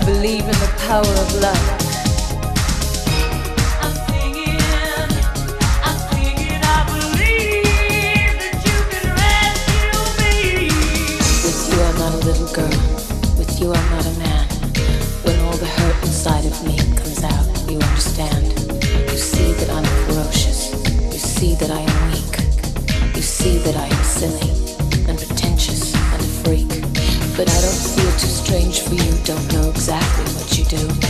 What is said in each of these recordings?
believe in the power of love. With you, I'm singing, I believe that you can rescue me. But you are not a little girl. With you, I'm not a man. When all the hurt inside of me comes out, you understand. You see that I'm ferocious. You see that I am weak. You see that I am silly and pretentious and a freak. But I don't feel too strange for you. Don't know exactly what you do.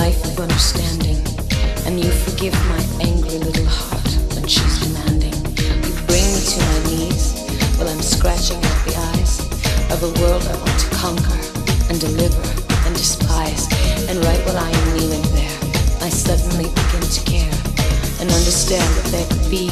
Life of understanding. And you forgive my angry little heart when she's demanding. You bring me to my knees while I'm scratching at the eyes of a world I want to conquer and deliver and despise. And right while I am kneeling there, I suddenly begin to care and understand that there could be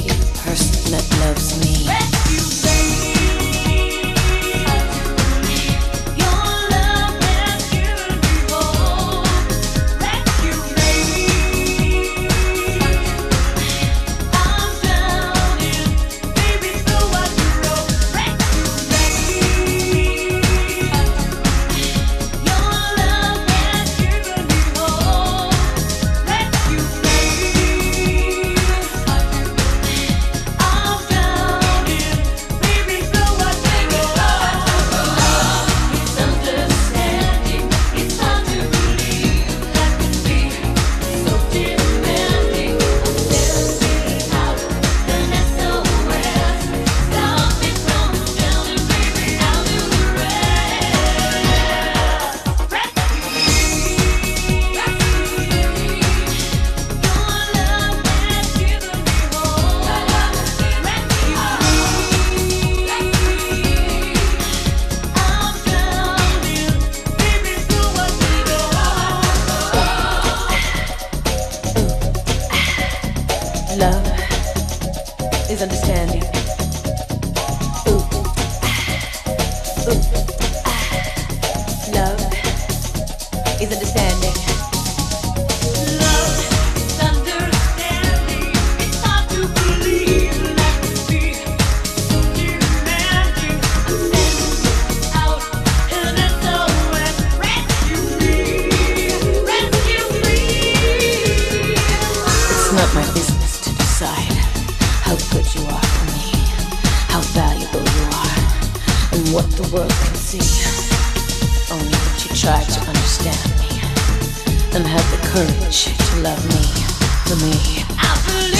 is understanding. Ooh, ooh, ah. Love is understanding. What the world can see. Only that you try to understand me and have the courage to love me for me.